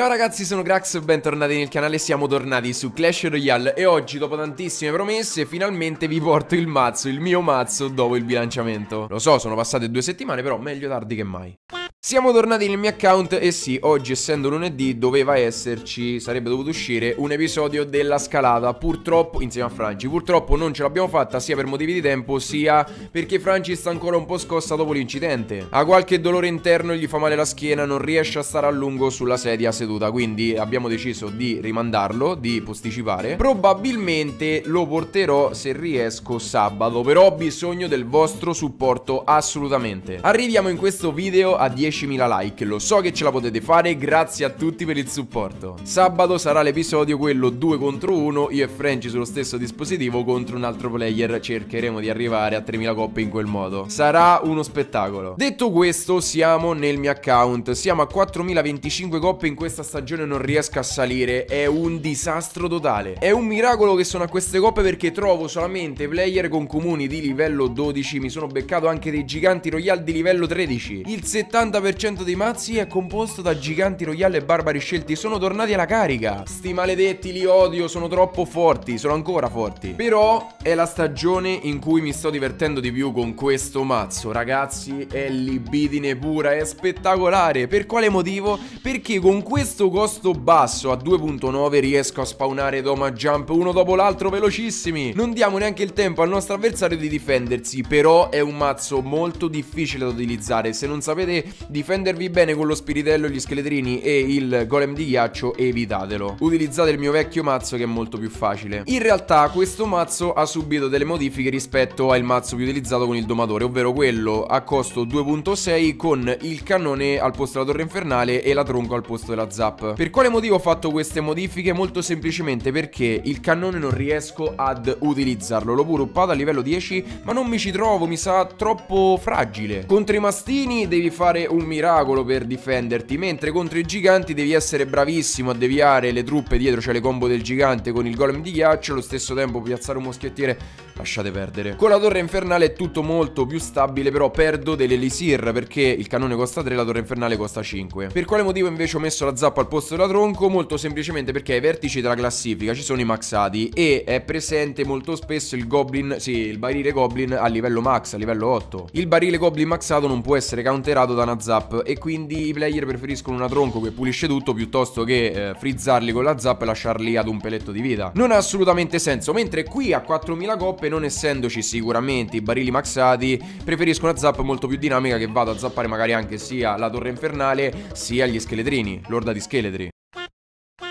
Ciao ragazzi, sono Grax, bentornati nel canale, siamo tornati su Clash Royale e oggi, dopo tantissime promesse, finalmente vi porto il mazzo, il mio mazzo, dopo il bilanciamento. Lo so, sono passate due settimane, però meglio tardi che mai. Siamo tornati nel mio account e sì, oggi essendo lunedì doveva esserci, sarebbe dovuto uscire un episodio della scalata. Purtroppo, insieme a Franci, purtroppo non ce l'abbiamo fatta sia per motivi di tempo sia perché Franci sta ancora un po' scossa dopo l'incidente. Ha qualche dolore interno, gli fa male la schiena, non riesce a stare a lungo sulla sedia seduta Quindi abbiamo deciso di rimandarlo, di posticipare. Probabilmente lo porterò se riesco sabato, però ho bisogno del vostro supporto assolutamente. Arriviamo in questo video a 10 10.000 like. Lo so che ce la potete fare, grazie a tutti per il supporto. Sabato sarà l'episodio quello 2 contro 1, io e French sullo stesso dispositivo contro un altro player. Cercheremo di arrivare a 3.000 coppe in quel modo. Sarà uno spettacolo. Detto questo, siamo nel mio account. Siamo a 4.025 coppe in questa stagione, non riesco a salire. È un disastro totale. È un miracolo che sono a queste coppe perché trovo solamente player con comuni di livello 12. Mi sono beccato anche dei giganti royal di livello 13. Il 70 90% dei mazzi è composto da giganti royali e barbari scelti Sono tornati alla carica. Sti maledetti li odio, sono troppo forti Sono ancora forti. Però è la stagione in cui mi sto divertendo di più con questo mazzo Ragazzi è libidine pura, è spettacolare. Per quale motivo? Perché con questo costo basso a 2.9 riesco a spawnare Doma Jump uno dopo l'altro velocissimi. Non diamo neanche il tempo al nostro avversario di difendersi Però è un mazzo molto difficile da utilizzare. Se non sapete Difendervi bene con lo spiritello, gli scheletrini e il golem di ghiaccio evitatelo. Utilizzate il mio vecchio mazzo che è molto più facile. In realtà questo mazzo ha subito delle modifiche rispetto al mazzo più utilizzato con il domatore, ovvero quello a costo 2.6 con il cannone al posto della torre infernale e la tronco al posto della zap. Per quale motivo ho fatto queste modifiche? Molto semplicemente perché il cannone non riesco ad utilizzarlo. L'ho pure uppato a livello 10 ma non mi ci trovo, mi sa troppo fragile. Contro i mastini devi fare un un miracolo per difenderti, mentre contro i giganti devi essere bravissimo a deviare le truppe dietro, cioè le combo del gigante con il golem di ghiaccio, allo stesso tempo piazzare un moschettiere, lasciate perdere. Con la torre infernale è tutto molto più stabile, però perdo dell'elisir perché il cannone costa 3 e la torre infernale costa 5. Per quale motivo invece ho messo la zappa al posto della tronco? Molto semplicemente perché ai vertici della classifica ci sono i maxati e è presente molto spesso il goblin, sì, il barile goblin a livello max, a livello 8. Il barile goblin maxato non può essere counterato da una zap e quindi i player preferiscono una tronco che pulisce tutto piuttosto che eh, frizzarli con la zap e lasciarli ad un peletto di vita. Non ha assolutamente senso, mentre qui a 4000 coppe, non essendoci sicuramente i barili maxati, preferisco una zap molto più dinamica che vado a zappare magari anche sia la torre infernale sia gli scheletrini, l'orda di scheletri.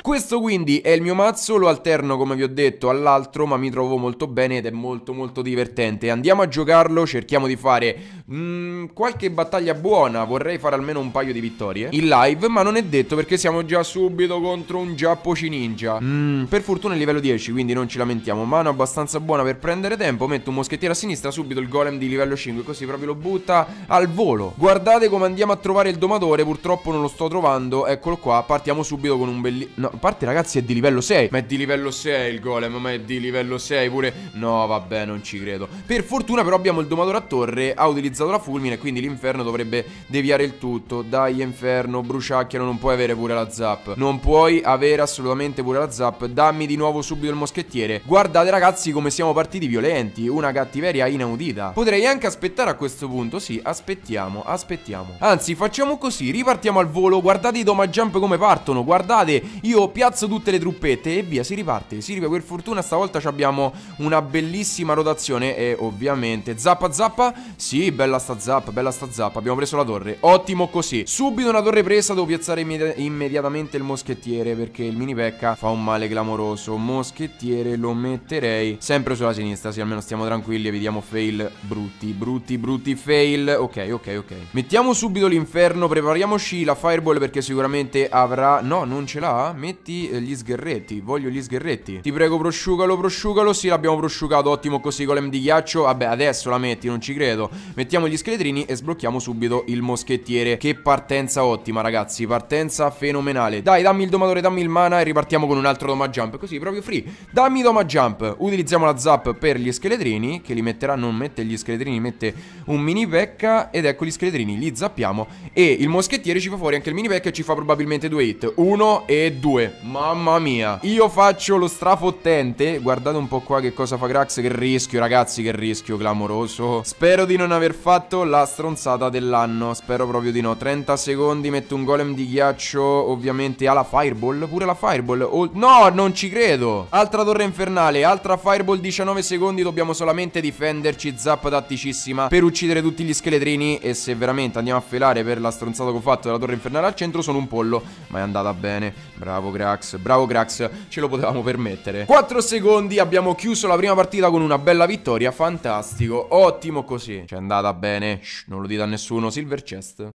Questo quindi è il mio mazzo, lo alterno come vi ho detto all'altro ma mi trovo molto bene ed è molto molto divertente. Andiamo a giocarlo, cerchiamo di fare mm, qualche battaglia buona, vorrei fare almeno un paio di vittorie. In live Ma non è detto perché siamo già subito contro un Giappoci Ninja mm, Per fortuna è livello 10 quindi non ci lamentiamo. Mano abbastanza buona per prendere tempo, metto un moschettiere a sinistra subito il golem di livello 5 Così proprio lo butta al volo. Guardate come andiamo a trovare il domatore, purtroppo non lo sto trovando. Eccolo qua, partiamo subito con un bellissimo... No, parte ragazzi è di livello 6 Ma è di livello 6 il golem Ma è di livello 6 pure. No vabbè non ci credo. Per fortuna però abbiamo il domatore a torre Ha utilizzato la fulmine Quindi l'inferno dovrebbe deviare il tutto. Dai inferno bruciacchiano Non puoi avere pure la zap. Non puoi avere assolutamente pure la zap. Dammi di nuovo subito il moschettiere. Guardate ragazzi come siamo partiti violenti. Una cattiveria inaudita. Potrei anche aspettare a questo punto. Sì aspettiamo aspettiamo. Anzi facciamo così. Ripartiamo al volo. Guardate i doma jump come partono. Guardate io piazzo tutte le truppette e via, si riparte. Si riparte. Per fortuna stavolta abbiamo una bellissima rotazione e ovviamente zappa zappa. Sì, bella sta zappa, bella sta zappa. Abbiamo preso la torre. Ottimo così. Subito una torre presa, devo piazzare immedi immediatamente il moschettiere perché il mini pecca fa un male clamoroso. Moschettiere lo metterei sempre sulla sinistra, sì, almeno stiamo tranquilli, evitiamo fail brutti, brutti, brutti fail. Ok, ok, ok. Mettiamo subito l'inferno, prepariamoci la fireball perché sicuramente avrà... No, non ce l'ha? Metti metti eh, gli sgherretti. Voglio gli sgherretti. Ti prego, prosciugalo, prosciugalo. Sì, l'abbiamo prosciugato. Ottimo così, golem di ghiaccio. Vabbè, adesso la metti, non ci credo. Mettiamo gli scheletrini e sblocchiamo subito il moschettiere. Che partenza ottima, ragazzi. Partenza fenomenale. Dai, dammi il domatore, dammi il mana e ripartiamo con un altro doma jump. Così, proprio free. Dammi doma jump. Utilizziamo la zap per gli scheletrini. Che li metterà, non mette gli scheletrini, mette un mini pecca. Ed ecco gli scheletrini, li zappiamo. E il moschettiere ci fa fuori anche il mini pecca e ci fa probabilmente due hit. Uno e due. Mamma mia. Io faccio lo strafottente. Guardate un po' qua che cosa fa Grax. Che rischio, ragazzi, che rischio clamoroso. Spero di non aver fatto la stronzata dell'anno. Spero proprio di no. 30 secondi, metto un golem di ghiaccio. Ovviamente ha la fireball. Pure la fireball. Oh, no, non ci credo. Altra torre infernale. Altra fireball, 19 secondi. Dobbiamo solamente difenderci. Zap tatticissima per uccidere tutti gli scheletrini. E se veramente andiamo a felare per la stronzata che ho fatto della torre infernale al centro, sono un pollo. Ma è andata bene. Bravo Grax. Bravo Grax. Ce lo potevamo permettere. 4 secondi. Abbiamo chiuso la prima partita con una bella vittoria. Fantastico. Ottimo così. Ci è andata bene. Shh, non lo dite a nessuno. Silver chest.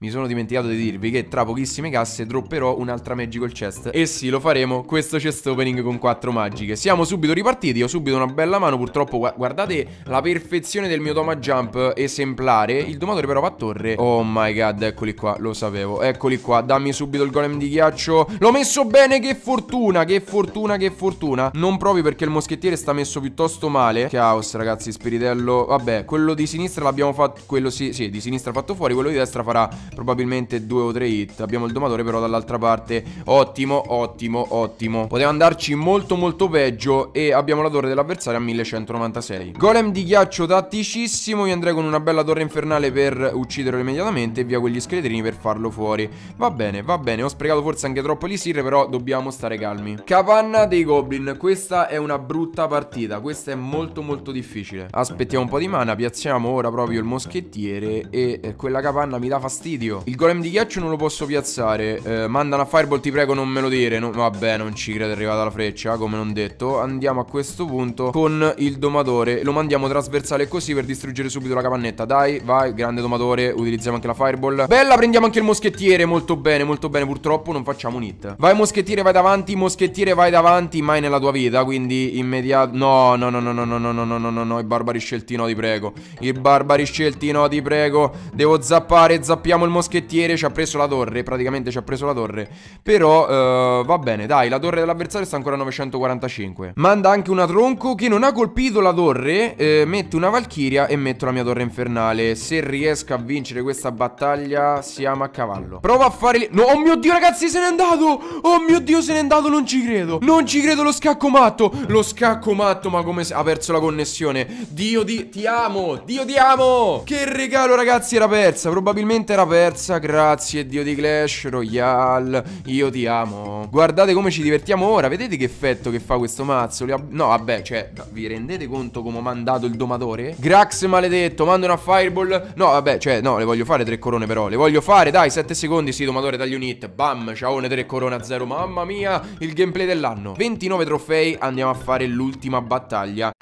Mi sono dimenticato di dirvi che tra pochissime casse dropperò un'altra Magical Chest. E sì, lo faremo, questo chest opening con quattro magiche. Siamo subito ripartiti, ho subito una bella mano Purtroppo, guardate la perfezione del mio Doma Jump esemplare. Il domatore però va a torre. Oh my god, eccoli qua, lo sapevo. Eccoli qua, dammi subito il golem di ghiaccio. L'ho messo bene, che fortuna, che fortuna, che fortuna. Non proprio perché il moschettiere sta messo piuttosto male. Chaos, ragazzi, spiritello. Vabbè, quello di sinistra l'abbiamo fatto Quello sì, sì, di sinistra fatto fuori Quello di destra farà probabilmente due o tre hit. Abbiamo il domatore però dall'altra parte. Ottimo, ottimo, ottimo. Poteva andarci molto molto peggio E abbiamo la torre dell'avversario a 1196 Golem di ghiaccio tatticissimo. Io andrei con una bella torre infernale per ucciderlo immediatamente E via quegli scheletrini per farlo fuori. Va bene, va bene. Ho sprecato forse anche troppo l'isir Però dobbiamo stare calmi. Capanna dei goblin. Questa è una brutta partita. Questa è molto molto difficile. Aspettiamo un po' di mana Piazziamo ora proprio il moschettiere E quella capanna mi dà fastidio fastidio Il golem di ghiaccio non lo posso piazzare eh, Manda una fireball ti prego non me lo dire no, Vabbè non ci credo è arrivata la freccia Come non detto Andiamo a questo punto con il domatore Lo mandiamo trasversale così per distruggere subito la capannetta Dai vai grande domatore Utilizziamo anche la fireball Bella prendiamo anche il moschettiere Molto bene molto bene Purtroppo non facciamo un hit Vai moschettiere vai davanti Moschettiere vai davanti Mai nella tua vita Quindi immediato No no no no no no no no no no no no I barbari scelti no ti prego I barbari scelti no ti prego Devo zappare Zappiamo il moschettiere ci ha preso la torre, praticamente ci ha preso la torre. Però uh, va bene, dai, la torre dell'avversario sta ancora a 945. Manda anche una tronco che non ha colpito la torre, eh, mette una valchiria e metto la mia torre infernale. Se riesco a vincere questa battaglia siamo a cavallo. Prova a fare... No, oh mio Dio ragazzi se n'è andato! Oh mio Dio se n'è andato, non ci credo! Non ci credo lo scacco matto! Lo scacco matto, ma come... Ha perso la connessione. Dio di... Ti amo! Dio ti amo! Che regalo ragazzi era persa, probabilmente era persa persa, grazie Dio di Clash Royale, io ti amo. Guardate come ci divertiamo ora, vedete che effetto che fa questo mazzo? No, vabbè, cioè, vi rendete conto come ho mandato il domatore? Grax maledetto, mando una fireball. No, vabbè, cioè, no, le voglio fare tre corone però, le voglio fare, dai, sette secondi, sì, domatore, tagli un hit. Bam, ciao, tre corone a zero, mamma mia, il gameplay dell'anno. 29 trofei, andiamo a fare l'ultima battaglia.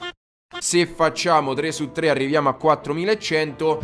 Se facciamo 3 su 3 arriviamo a 4100,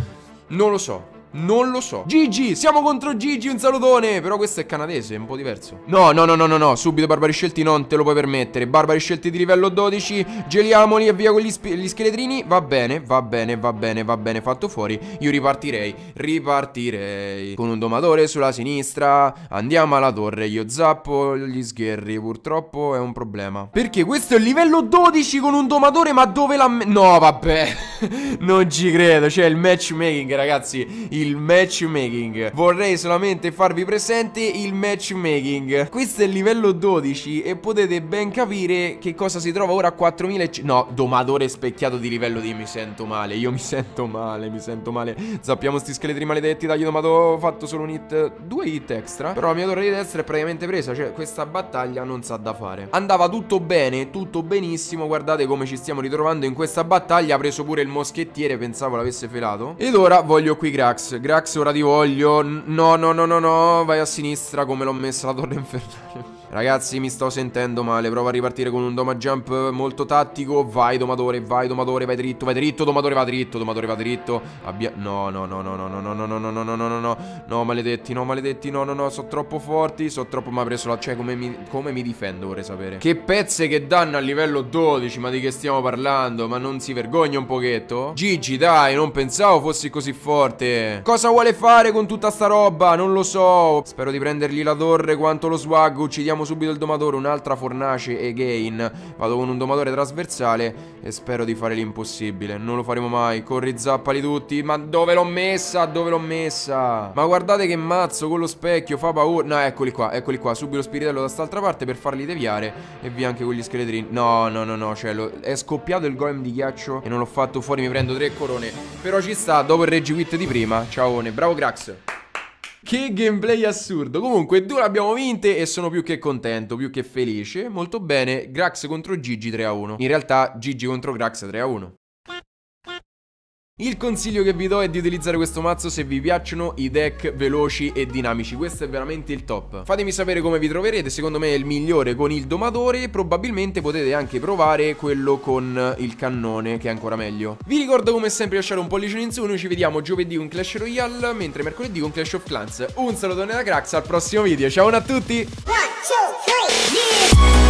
non lo so. Non lo so. Gigi, siamo contro Gigi, un salutone. Però questo è canadese, è un po' diverso. No, no, no, no, no, no. Subito barbari scelti non te lo puoi permettere. Barbari scelti di livello 12 Geliamoli e via con gli, gli scheletrini. Va bene, va bene, va bene, va bene. Fatto fuori Io ripartirei. Ripartirei. Con un domatore sulla sinistra. Andiamo alla torre. Io zappo gli sgherri Purtroppo è un problema. Perché questo è il livello 12 con un domatore Ma dove l'ha... No, vabbè. Non ci credo. C'è il matchmaking, ragazzi il matchmaking. Vorrei solamente farvi presente il matchmaking. Questo è il livello 12 e potete ben capire che cosa si trova ora a 4000 No, domatore specchiato di livello di mi sento male Io mi sento male, mi sento male. Sappiamo sti scheletri maledetti, dai domato ho fatto solo un hit Due hit extra Però la mia torre di destra è praticamente presa Cioè questa battaglia non sa da fare. Andava tutto bene, tutto benissimo Guardate come ci stiamo ritrovando in questa battaglia Ha preso pure il moschettiere, pensavo l'avesse felato. Ed ora voglio qui Grax Grax ora ti voglio. No no no no no Vai a sinistra come l'ho messa la torre infernale Ragazzi mi sto sentendo male Prova a ripartire con un doma jump molto tattico Vai domatore, vai domatore, vai dritto, vai dritto Domatore va dritto, domatore va dritto Abbia... No, no, no, no, no, no, no, no, no, no, no, no, no, no No, maledetti, no, maledetti, no, no, no Sono troppo forti, sono troppo... Ma preso la... Cioè, come mi, come mi difendo, vorrei sapere Che pezze che danno a livello 12 Ma di che stiamo parlando? Ma non si vergogna un pochetto? Gigi, dai, non pensavo fossi così forte Cosa vuole fare con tutta sta roba? Non lo so Spero di prendergli la torre quanto lo swag Uccidiamo Prendiamo subito il domatore, un'altra fornace again. Vado con un domatore trasversale e spero di fare l'impossibile. Non lo faremo mai. Corri, zappali tutti. Ma dove l'ho messa? Dove l'ho messa? Ma guardate che mazzo con lo specchio, fa paura. No, eccoli qua, eccoli qua. Subito lo spiritello da quest'altra parte per farli deviare. E via anche con gli scheletrini. No, no, no, no, cioè, lo... è scoppiato il golem di ghiaccio e non l'ho fatto fuori, mi prendo tre corone. Però ci sta, dopo il Reggie Quit di prima. Ciao, bravo Grax. Che gameplay assurdo. Comunque, due l'abbiamo vinte e sono più che contento, più che felice. Molto bene. Grax contro Gigi 3 a 1. In realtà, Gigi contro Grax 3 a 1. Il consiglio che vi do è di utilizzare questo mazzo se vi piacciono i deck veloci e dinamici, questo è veramente il top. Fatemi sapere come vi troverete, secondo me è il migliore con il domatore, probabilmente potete anche provare quello con il cannone che è ancora meglio. Vi ricordo come sempre lasciare un pollice in su, noi ci vediamo giovedì con Clash Royale, mentre mercoledì con Clash of Clans. Un salutone da Crax, al prossimo video, ciao a tutti! One, two, three, yeah.